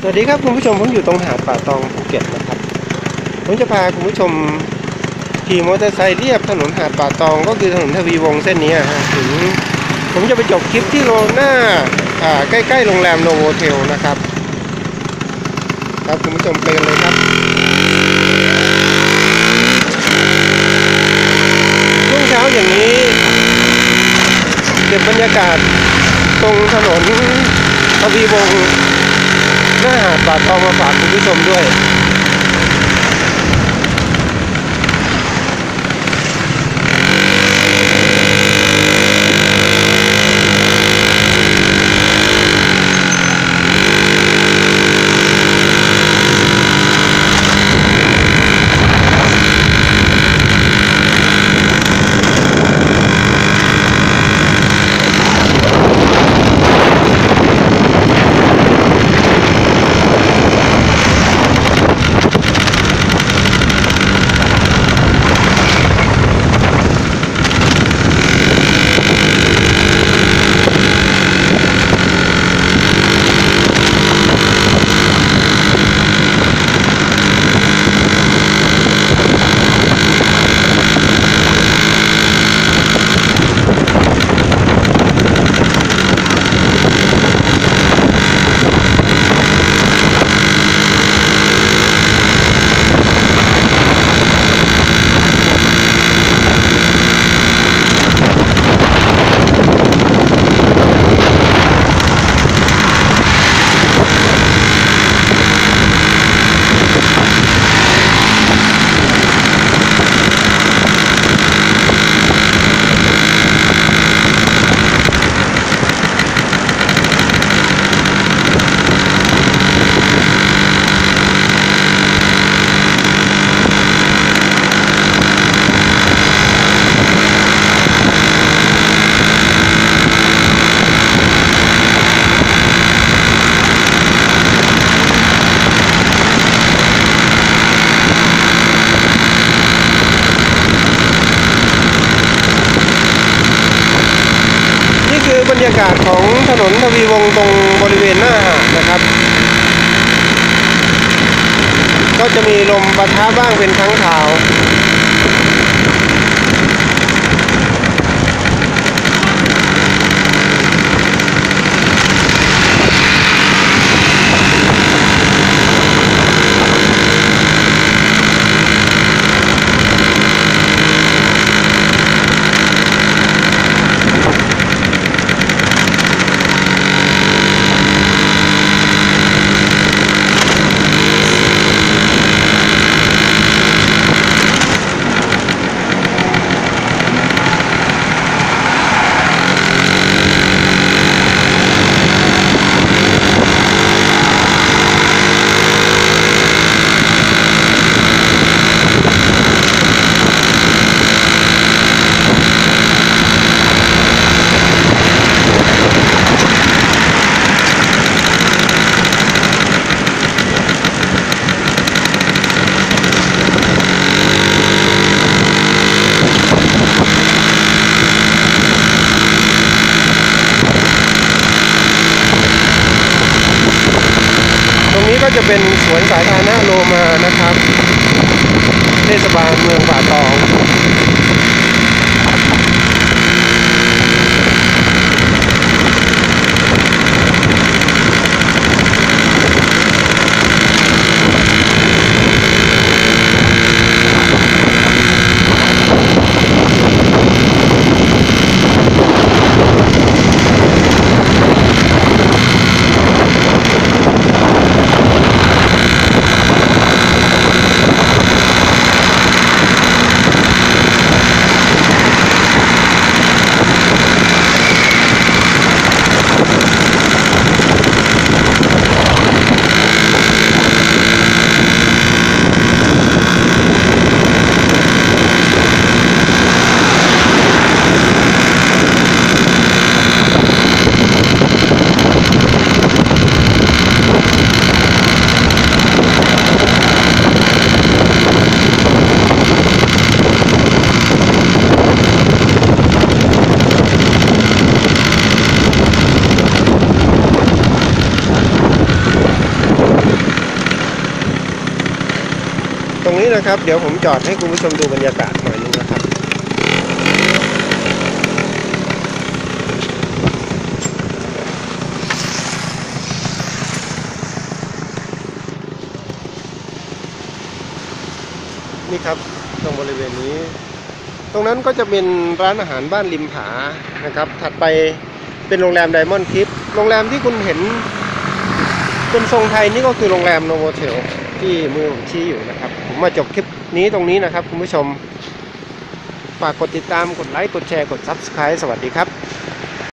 สวัสดีครับคุณผู้ชมผมอยู่ตรงหาดป่าตองภูเก็ตนะครับ ผมจะพาคุณผู้ชมขี่มอเตอร์ไซค์เลียบถนนหาดป่าตองก็คือถนนทวีวงศ์เส้นนี้ฮะถึงผมจะไปจบคลิปที่โรหน้าอ่าใกล้ๆโรงแรมโนโวเทลนะครับ ครับคุณผู้ชมไปกันเลยครับช่วงเช้าอย่างนี้เก็บบรรยากาศตรงถนนทวีวง ศ์หน้าหาดป่าตองมาฝากคุณผู้ชมด้วย รยากาศของถนนทวีวงตรงบริเวณหน้าหาดนะครับ ก็จะมีลมปะทะบ้างเป็นครั้งคราว นี้ก็จะเป็นสวนสาธารณะโลมานะครับ เทศบาลเมืองป่าตอง นะครับ เดี๋ยวผมจอดให้คุณผู้ชมดูบรรยากาศหน่อยนึงนะครับ นี่ครับตรงบริเวณนี้ ตรงนั้นก็จะเป็นร้านอาหารบ้านริมผานะครับ ถัดไปเป็นโรงแรมไดมอนด์คลิปโรงแรมที่คุณเห็นเป็นทรงไทยนี่ก็คือโรงแรมโนโวเทล ที่มือผมชี้อยู่นะครับ ผมมาจบคลิปนี้ตรงนี้นะครับ คุณผู้ชม ฝากกดติดตาม กดไลค์ กดแชร์ กด Subscribe สวัสดีครับ